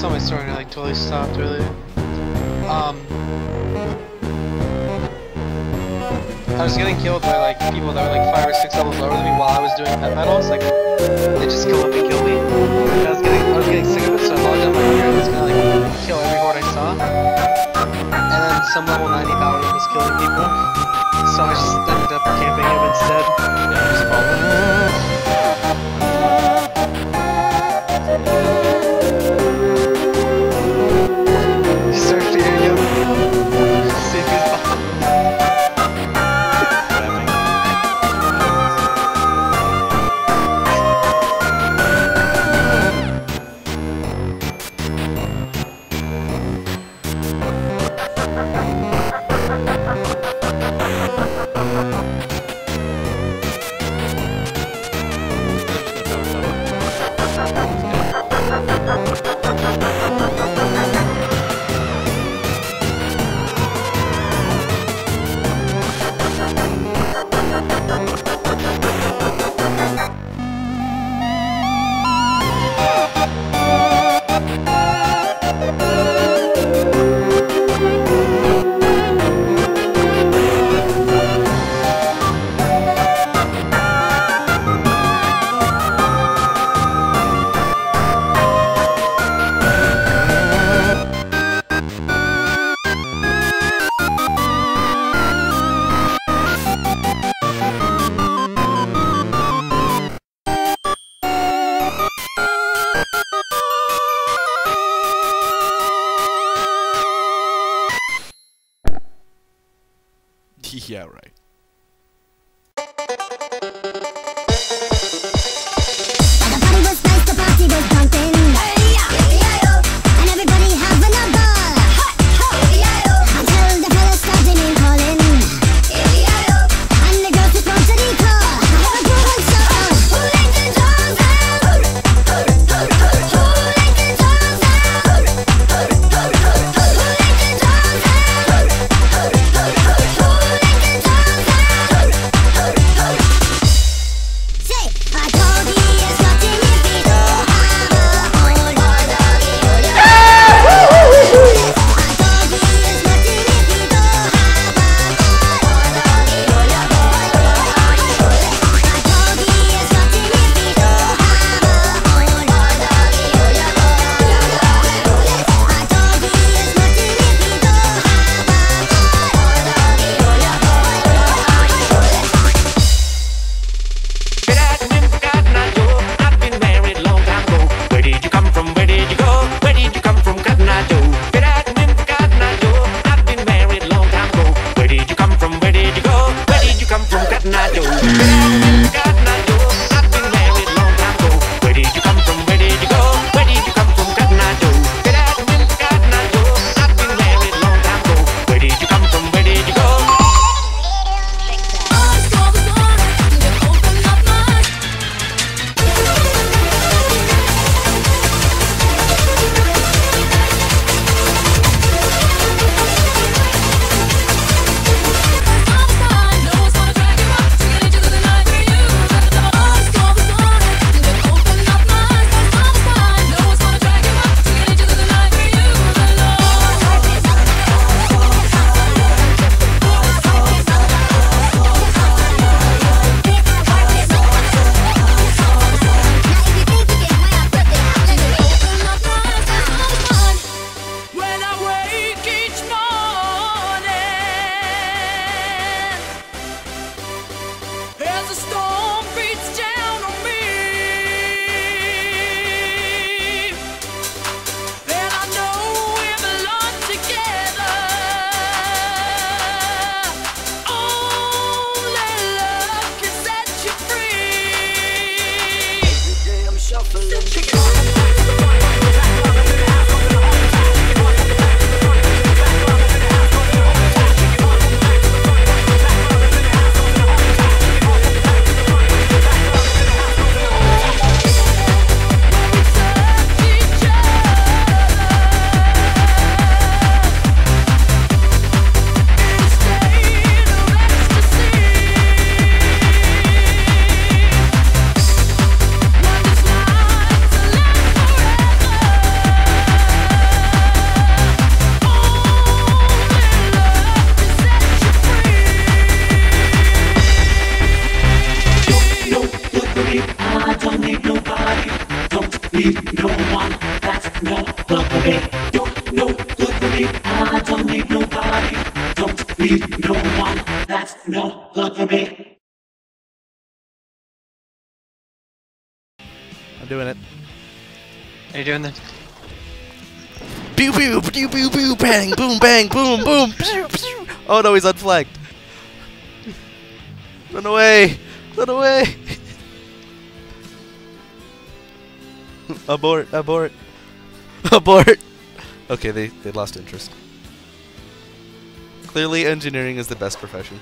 tell my story I like totally stopped Really, Um, I was getting killed by like people that were like five or six levels lower than me while I was doing pet battles. Like they just come up and kill me. And I was getting I was getting sick of it, so I logged on my computer and was gonna like kill every horde I saw. And then some level 90 paladin was killing people, so I just Yeah, right. don't need nobody. I don't need no one. That's no love for me. I'm doing it. Are you doing this? Pew pew pew pew pew bang boom bang boom boom. Pew, pew. Oh no, he's unflagged. Run away! Run away! abort! Abort! Abort! Okay, they, they lost interest. Clearly, engineering is the best profession.